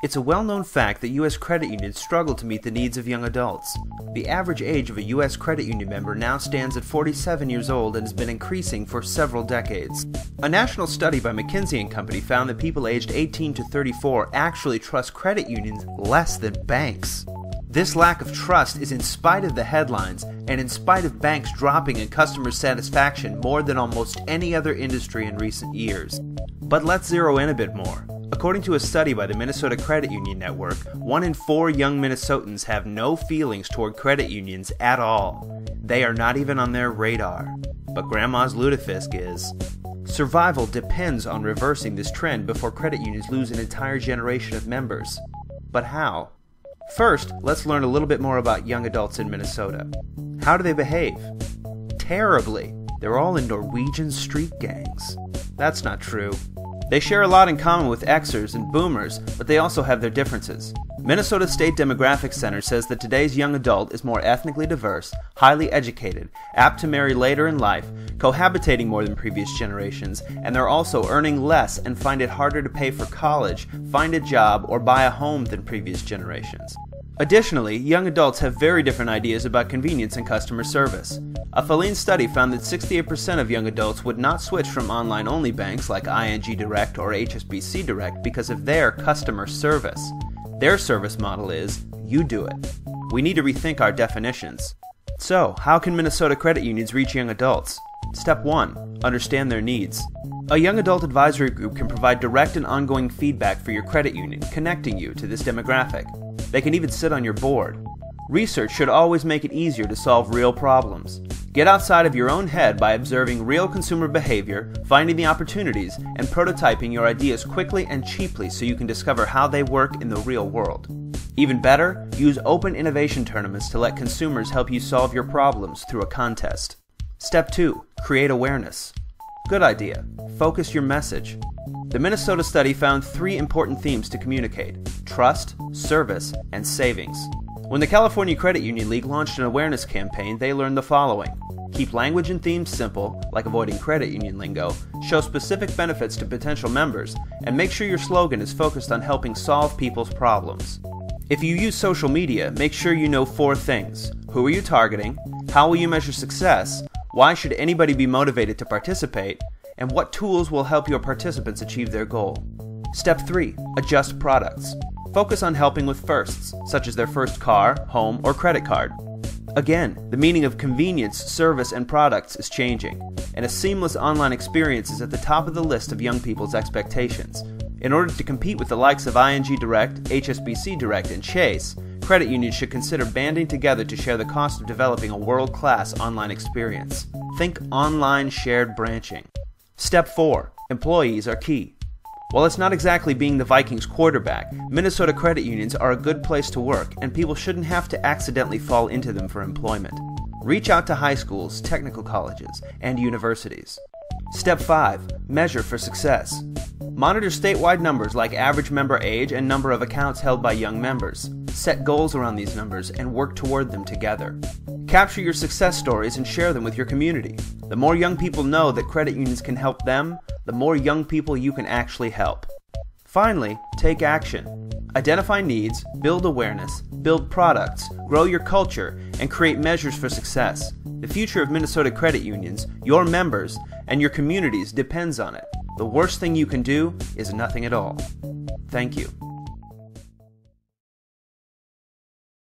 It's a well known fact that U.S. credit unions struggle to meet the needs of young adults. The average age of a U.S. credit union member now stands at 47 years old and has been increasing for several decades. A national study by McKinsey & Company found that people aged 18 to 34 actually trust credit unions less than banks. This lack of trust is in spite of the headlines and in spite of banks dropping in customer satisfaction more than almost any other industry in recent years. But let's zero in a bit more. According to a study by the Minnesota Credit Union Network, one in four young Minnesotans have no feelings toward credit unions at all. They are not even on their radar. But Grandma's lutefisk is. Survival depends on reversing this trend before credit unions lose an entire generation of members. But how? First, let's learn a little bit more about young adults in Minnesota. How do they behave? Terribly. They're all in Norwegian street gangs. That's not true. They share a lot in common with Xers and Boomers, but they also have their differences. Minnesota State Demographic Center says that today's young adult is more ethnically diverse, highly educated, apt to marry later in life, cohabitating more than previous generations, and they're also earning less and find it harder to pay for college, find a job, or buy a home than previous generations. Additionally, young adults have very different ideas about convenience and customer service. A Filene study found that 68% of young adults would not switch from online only banks like ING Direct or HSBC Direct because of their customer service. Their service model is you do it. We need to rethink our definitions. So, how can Minnesota credit unions reach young adults? Step 1 Understand their needs. A young adult advisory group can provide direct and ongoing feedback for your credit union, connecting you to this demographic. They can even sit on your board. Research should always make it easier to solve real problems. Get outside of your own head by observing real consumer behavior, finding the opportunities, and prototyping your ideas quickly and cheaply so you can discover how they work in the real world. Even better, use open innovation tournaments to let consumers help you solve your problems through a contest. Step 2 Create awareness. Good idea. Focus your message. The Minnesota study found three important themes to communicate trust, service, and savings. When the California Credit Union League launched an awareness campaign, they learned the following Keep language and themes simple, like avoiding credit union lingo, show specific benefits to potential members, and make sure your slogan is focused on helping solve people's problems. If you use social media, make sure you know four things Who are you targeting? How will you measure success? Why should anybody be motivated to participate? And what tools will help your participants achieve their goal. Step 3 Adjust products. Focus on helping with firsts, such as their first car, home, or credit card. Again, the meaning of convenience, service, and products is changing, and a seamless online experience is at the top of the list of young people's expectations. In order to compete with the likes of ING Direct, HSBC Direct, and Chase, credit unions should consider banding together to share the cost of developing a world class online experience. Think online shared branching. Step 4 Employees are key. While it's not exactly being the Vikings quarterback, Minnesota credit unions are a good place to work, and people shouldn't have to accidentally fall into them for employment. Reach out to high schools, technical colleges, and universities. Step 5 Measure for success. Monitor statewide numbers like average member age and number of accounts held by young members. Set goals around these numbers and work toward them together. Capture your success stories and share them with your community. The more young people know that credit unions can help them, the more young people you can actually help. Finally, take action. Identify needs, build awareness, build products, grow your culture, and create measures for success. The future of Minnesota credit unions, your members, and your communities depends on it. The worst thing you can do is nothing at all. Thank you.